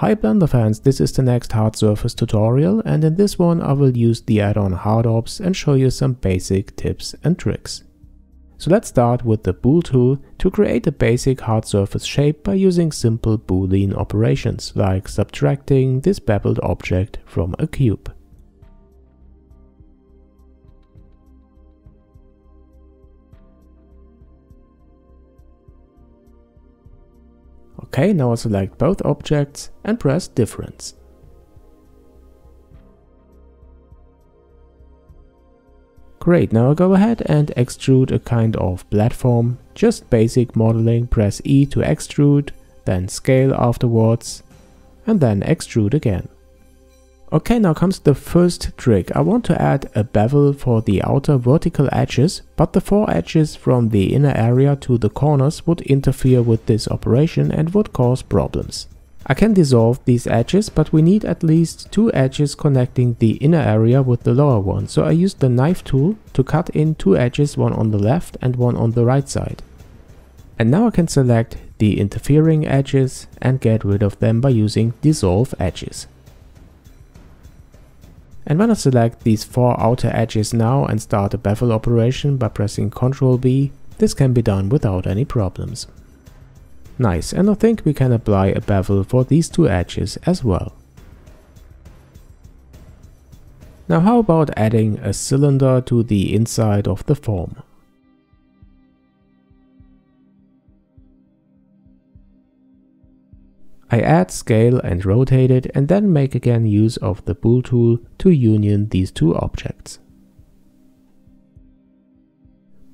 Hi Blender fans, this is the next hard surface tutorial and in this one I will use the add-on HardOps and show you some basic tips and tricks. So let's start with the bool tool to create a basic hard surface shape by using simple boolean operations like subtracting this beveled object from a cube. OK, now select both objects and press difference. Great, now I go ahead and extrude a kind of platform, just basic modeling, press E to extrude, then scale afterwards, and then extrude again. Okay, now comes the first trick. I want to add a bevel for the outer vertical edges, but the four edges from the inner area to the corners would interfere with this operation and would cause problems. I can dissolve these edges, but we need at least two edges connecting the inner area with the lower one, so I used the knife tool to cut in two edges, one on the left and one on the right side. And now I can select the interfering edges and get rid of them by using dissolve edges. And when I select these four outer edges now and start a bevel operation by pressing Ctrl B, this can be done without any problems. Nice, and I think we can apply a bevel for these two edges as well. Now how about adding a cylinder to the inside of the form? Add scale and rotate it and then make again use of the bool tool to union these two objects.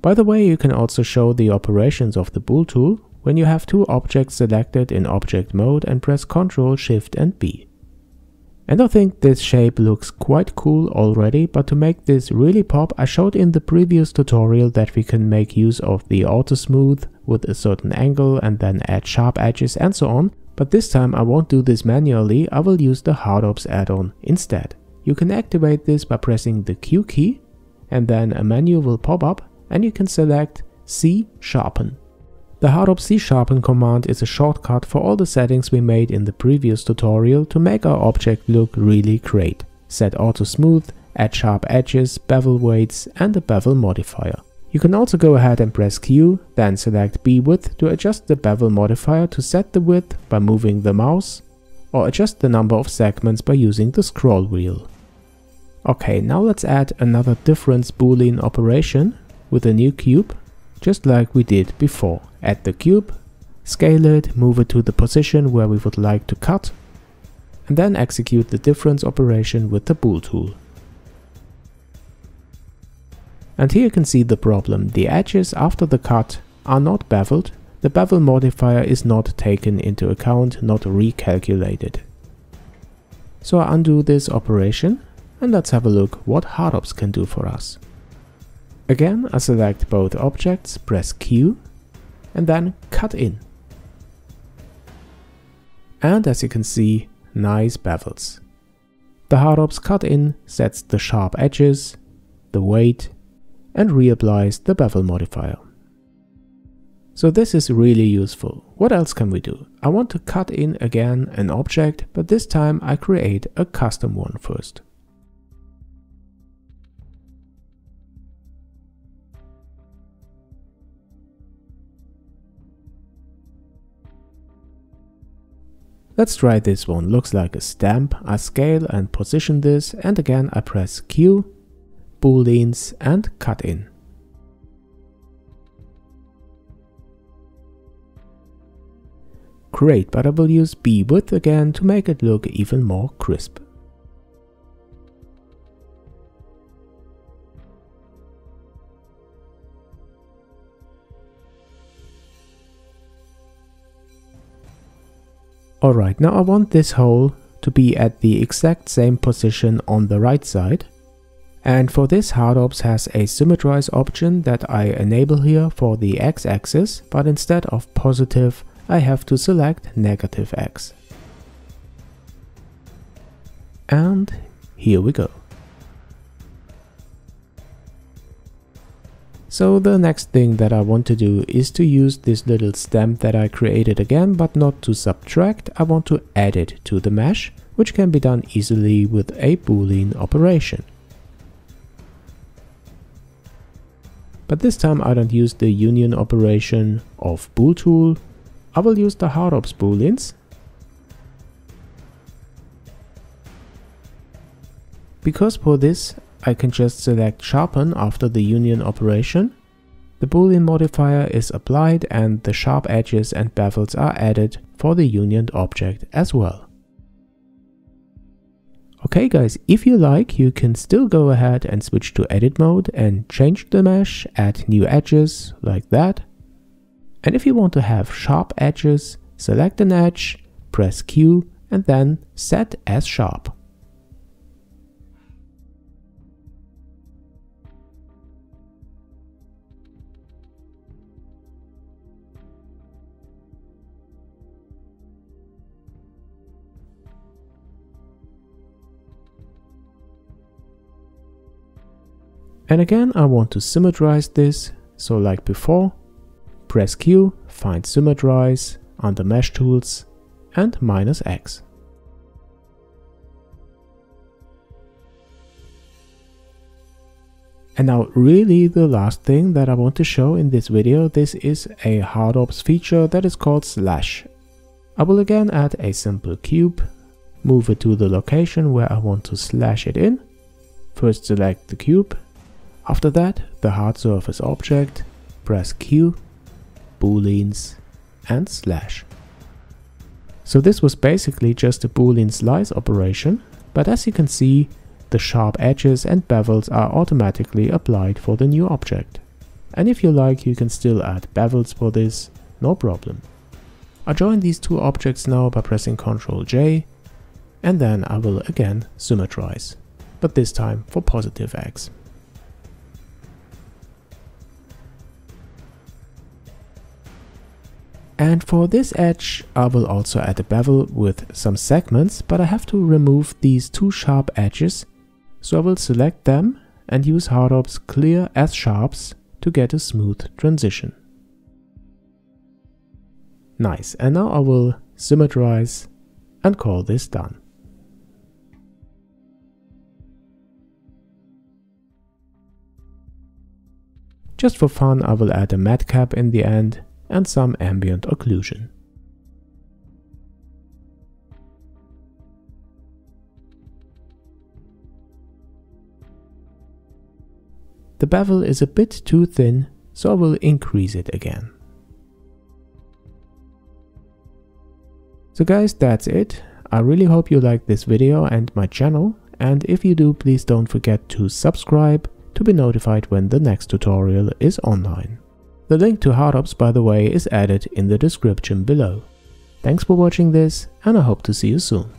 By the way, you can also show the operations of the bool tool when you have two objects selected in object mode and press Ctrl, Shift and B. And I think this shape looks quite cool already, but to make this really pop, I showed in the previous tutorial that we can make use of the auto smooth with a certain angle and then add sharp edges and so on, but this time I won't do this manually, I will use the HardOps add-on instead. You can activate this by pressing the Q key and then a menu will pop up and you can select C Sharpen. The HardOps C Sharpen command is a shortcut for all the settings we made in the previous tutorial to make our object look really great. Set auto smooth, add sharp edges, bevel weights and a bevel modifier. You can also go ahead and press Q, then select B width to adjust the bevel modifier to set the width by moving the mouse, or adjust the number of segments by using the scroll wheel. Okay, now let's add another difference boolean operation with a new cube, just like we did before. Add the cube, scale it, move it to the position where we would like to cut, and then execute the difference operation with the bool tool. And here you can see the problem. The edges after the cut are not beveled. The bevel modifier is not taken into account, not recalculated. So I undo this operation and let's have a look what HardOps can do for us. Again, I select both objects, press Q and then cut in. And as you can see, nice bevels. The HardOps cut in sets the sharp edges, the weight and reapplies the bevel modifier. So this is really useful. What else can we do? I want to cut in again an object, but this time I create a custom one first. Let's try this one, looks like a stamp. I scale and position this and again I press Q booleans and cut in. Great, but I will use B width again to make it look even more crisp. Alright, now I want this hole to be at the exact same position on the right side. And for this HardOps has a symmetrize option that I enable here for the x-axis, but instead of positive I have to select negative x. And here we go. So the next thing that I want to do is to use this little stamp that I created again, but not to subtract, I want to add it to the mesh, which can be done easily with a boolean operation. But this time I don't use the union operation of bool tool, I will use the hardops booleans. Because for this I can just select sharpen after the union operation. The boolean modifier is applied and the sharp edges and bevels are added for the unioned object as well. Okay guys, if you like, you can still go ahead and switch to edit mode and change the mesh, add new edges like that. And if you want to have sharp edges, select an edge, press Q and then set as sharp. And again, I want to symmetrize this. So like before, press Q, find symmetrize under mesh tools and minus X. And now really the last thing that I want to show in this video, this is a hardops feature that is called slash. I will again add a simple cube, move it to the location where I want to slash it in. First select the cube after that, the hard surface object, press Q, booleans and slash. So this was basically just a boolean slice operation, but as you can see, the sharp edges and bevels are automatically applied for the new object. And if you like, you can still add bevels for this, no problem. I join these two objects now by pressing Ctrl J, and then I will again symmetrize, but this time for positive X. And for this edge I will also add a bevel with some segments, but I have to remove these two sharp edges. So I will select them and use Hardops clear as sharps to get a smooth transition. Nice, and now I will symmetrize and call this done. Just for fun I will add a matcap in the end and some ambient occlusion. The bevel is a bit too thin, so I will increase it again. So guys, that's it. I really hope you liked this video and my channel, and if you do, please don't forget to subscribe to be notified when the next tutorial is online. The link to Hardops by the way is added in the description below. Thanks for watching this and I hope to see you soon.